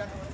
Gracias.